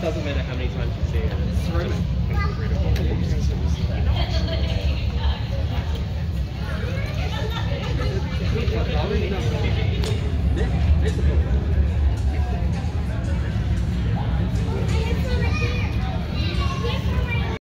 Doesn't matter how many times you see it. It's